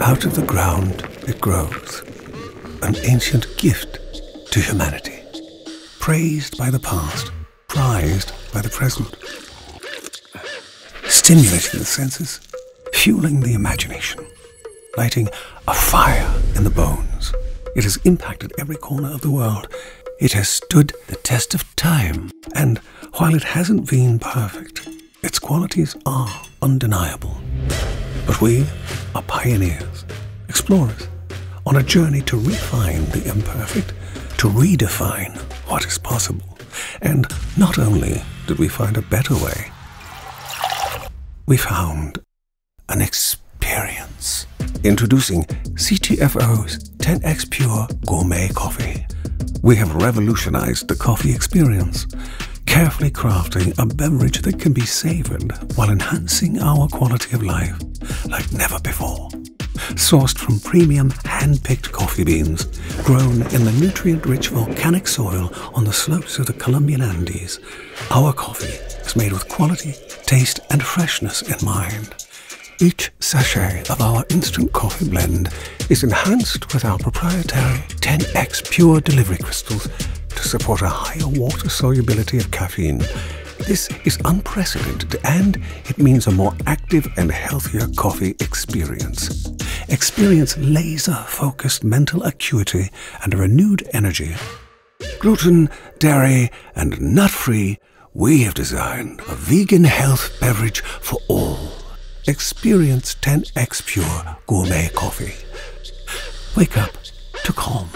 Out of the ground it grows, an ancient gift to humanity, praised by the past, prized by the present, stimulating the senses, fueling the imagination, lighting a fire in the bones. It has impacted every corner of the world. It has stood the test of time, and while it hasn't been perfect, its qualities are undeniable. We are pioneers, explorers, on a journey to refine the imperfect, to redefine what is possible. And not only did we find a better way, we found an experience. Introducing CTFO's 10x Pure Gourmet Coffee. We have revolutionized the coffee experience, carefully crafting a beverage that can be savored while enhancing our quality of life like never before. Sourced from premium hand-picked coffee beans, grown in the nutrient-rich volcanic soil on the slopes of the Colombian Andes, our coffee is made with quality, taste, and freshness in mind. Each sachet of our instant coffee blend is enhanced with our proprietary 10x Pure Delivery Crystals support a higher water solubility of caffeine. This is unprecedented and it means a more active and healthier coffee experience. Experience laser focused mental acuity and a renewed energy. Gluten, dairy, and nut free, we have designed a vegan health beverage for all. Experience 10x Pure Gourmet Coffee. Wake up to calm.